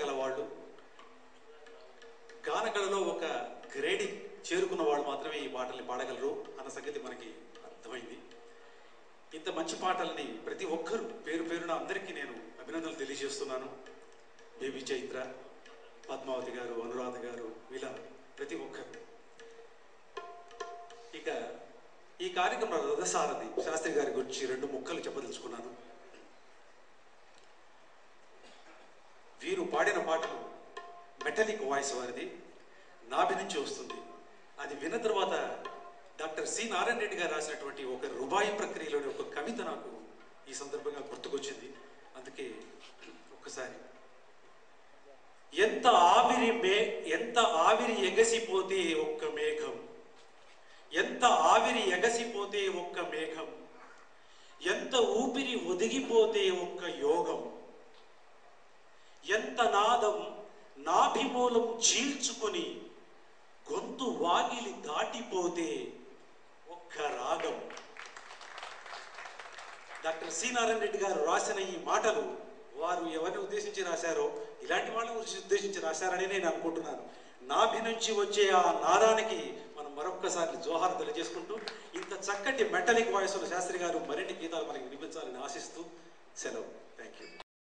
అర్హత గలవాళ్ళు గానకళలో ఒక గ్రేడింగ్ చేరుకున్న వాళ్ళు మాత్రమే ఈ పాటల్ని పాడగలరు అన్న సంగతి మనకి అర్థమైంది. ఇంత మంచి పాటల్ని ప్రతి ఒక్కరూ పేరు పేరున అందరికీ నేను అభినందనలు తెలియజేస్తున్నాను. బేబీ చైత్ర పద్మావతి గారు అనురాధ గారు ఇలా ప్రతి ఒక్కరు. ఇక ఈ కార్యక్రమ రథసారథి శాస్త్రి గారి గురించి రెండు ముక్కలు చెప్పదలుచుకున్నాను. వీరు పాడిన పాటలు మెటలిక్ వాయిస్ వారిది. నాభి నుంచి వస్తుంది. అది విన్న తర్వాత డాక్టర్ సి నారాయణ రెడ్డి గారు రాసినటువంటి ఒక రుబాయి ప్రక్రియలోని ఒక కవిత నాకు ఈ సందర్భంగా గుర్తుకొచ్చింది. అందుకే ఒక్కసారి ఎంత ఆవిరి మే ఎంత ఆవిరి ఎగసిపోతే ఒక్క మేఘం? ఎంత ఆవిరి ఎగసిపోతే ఒక్క మేఘం? ఎంత ఊపిరి ఒదిగిపోతే ఒక్క యోగం? ఎంత నాదం నాభిమూలం చీల్చుకొని గొంతు వాగిలి దాటిపోతే ఒక్క రాగం. డాక్టర్ సీనారాయణ రెడ్డి గారు రాసిన ఈ మాటలు వారు ఎవరిని ఉద్దేశించి రాశారో ఇలాంటి వాళ్ళని ఉద్దేశించి రాశారని నేను అనుకుంటున్నాను. నాభి నుంచి వచ్చే ఆ నాదానికి మనం మరొక్కసారి జోహార్ తెలియజేసుకుంటూ ఇంత చక్కటి మెటలిక్ వాయిస్లో శాస్త్రి గారు మరిన్ని గీతాలు మనకి వినిపించాలని ఆశిస్తూ సెలవు.